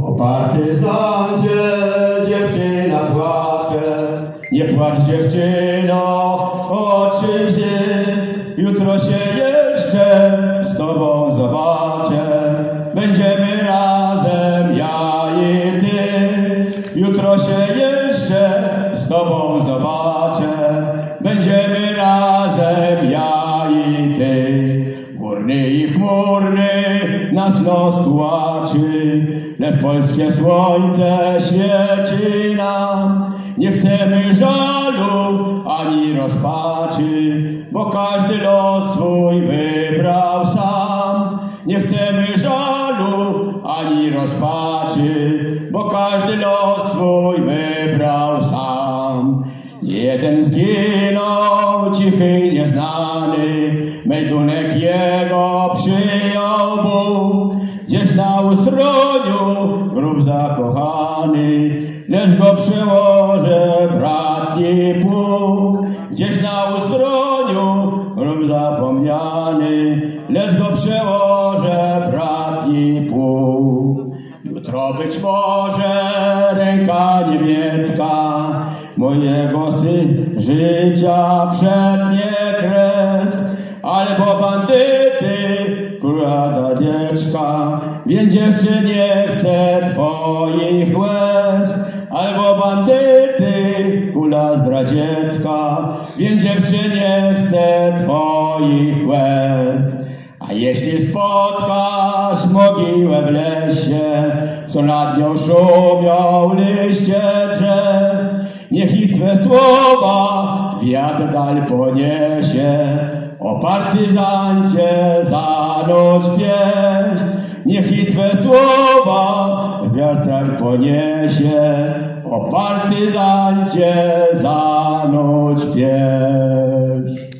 Po partyzancie dziewczyna płacze, nie płacz dziewczyno, oczy łzy. Jutro się jeszcze nas los tłaczy, lecz polskie słońce świeci nam. Nie chcemy żalu ani rozpaczy, bo każdy los swój wybrał sam. Nie chcemy żalu ani rozpaczy, bo każdy los swój wybrał cichy nieznany, meldunek jego przyjął Bóg. Gdzieś na ustroniu grób zakochany, lecz go przełoże bratni Bóg. Gdzieś na ustroniu grób zapomniany, lecz go przełoże bratni Bóg. Jutro być może ręka niemiecka mojego syn życia przednie kres, albo bandyty kurada dzieczka, więc dziewczynie chcę twoich łez, albo bandyty kula zdradziecka, więc dziewczynie chcę twoich łez. A jeśli spotkasz mogiłę w lesie, co nad nią szumią liście drzew, twe słowa wiatr dal poniesie, o partyzancie zanuć pieśń. Niech i twe słowa wiatr poniesie, o partyzancie zanuć pieśń.